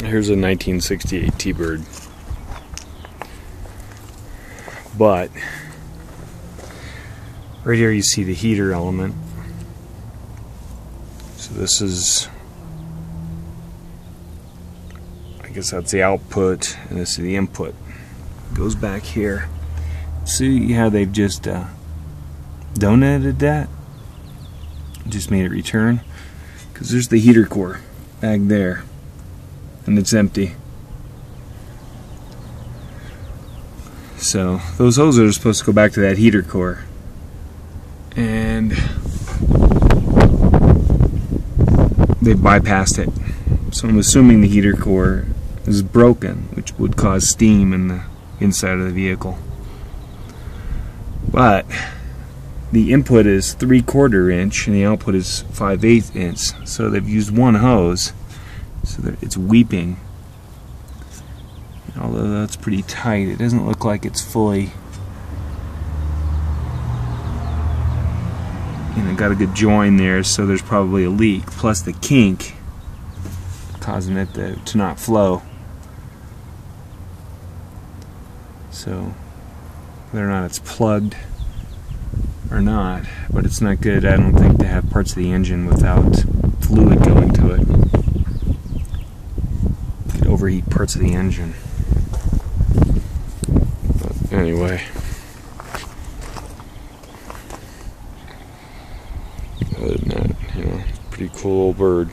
Here's a 1968 T-Bird. But right here you see the heater element. So this is I guess that's the output and this is the input. Goes back here. See how they've just uh, donated that? Just made it return. Because there's the heater core back there and it's empty. So those hoses are supposed to go back to that heater core. And they bypassed it. So I'm assuming the heater core is broken, which would cause steam in the inside of the vehicle. But the input is three quarter inch and the output is five eighth inch. So they've used one hose so that it's weeping. Although that's pretty tight, it doesn't look like it's fully. You know, got a good join there, so there's probably a leak. Plus the kink causing it to, to not flow. So, whether or not it's plugged or not, but it's not good, I don't think, to have parts of the engine without fluid going to it. Could overheat parts of the engine. But anyway. Other than that, you know, pretty cool old bird.